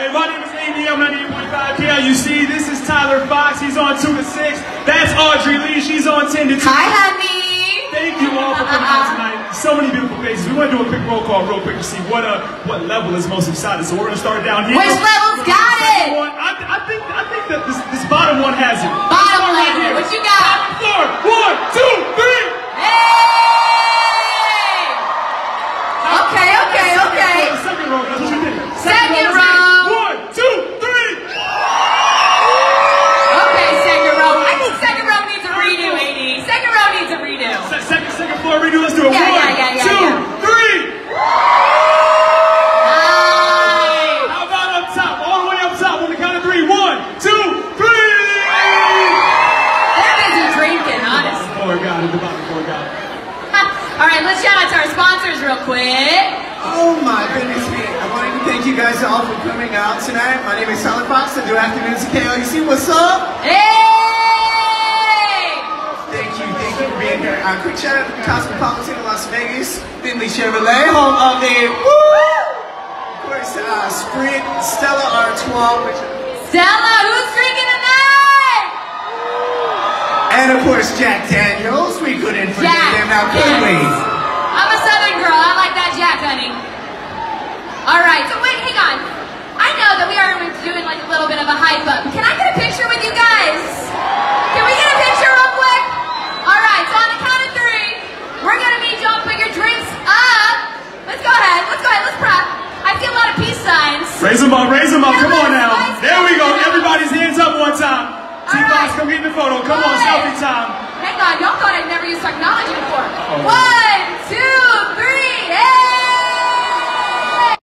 Hey, my name is ABM 98.5 KLUC. This is Tyler Fox. He's on 2 to 6. That's Audrey Lee. She's on 10 to 2. Hi, honey. Thank you all for coming out tonight. So many beautiful faces. We want to do a quick roll call real quick to see what uh what level is most excited. So we're going to start down here. Which level's got it? One, I, I think I think that this, this bottom one has it. Bottom start right here. What you got? Floor. One, two, three. Hey! Okay, okay, okay. Second row. What you did. Second let's get it. row. Honestly. Oh God, at the bottom. Oh God. All right, let's shout out to our sponsors real quick. Oh my goodness me. I wanted to thank you guys all for coming out tonight. My name is Tyler Fox. I do afternoons at KLUC. What's up? Hey! Thank you, thank you for being here. Uh, quick shout out to Cosmopolitan of Las Vegas, Findlay Chevrolet, home of the woo! Of course, uh, Sprint, Stella Artois, which, Stella, who's drinking tonight? And course Jack Daniels. We couldn't forget Jack. them now, could we? I'm a southern girl. I like that Jack, honey. All right, so wait, hang on. I know that we are doing like a little bit of a hype up. Can I get a picture with you guys? Can we get a picture real quick? All right, so on the count of three, we're gonna need y'all to put your drinks up. Let's go ahead. Let's go ahead. Let's prep. I see a lot of peace signs. Raise them up, raise them up. Yeah, Come on now. There we go. go. Everybody's hands up one time. All T-Box, right. Come in the photo. Come on, selfie time.